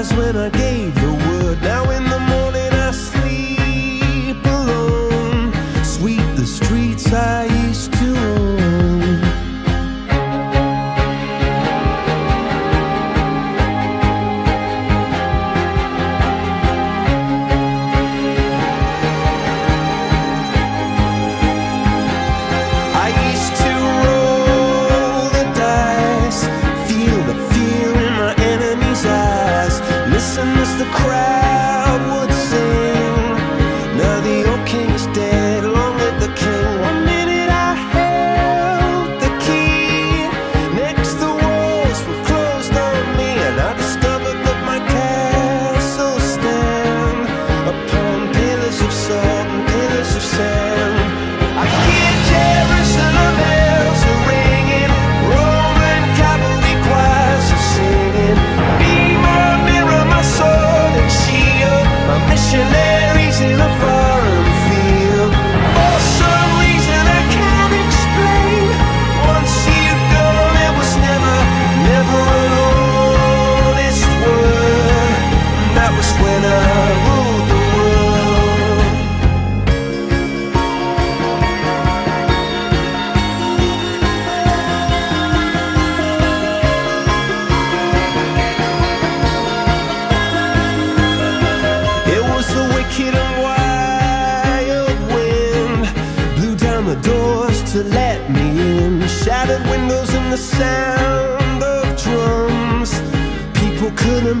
was when I gave the crowd. sound of drums. People couldn't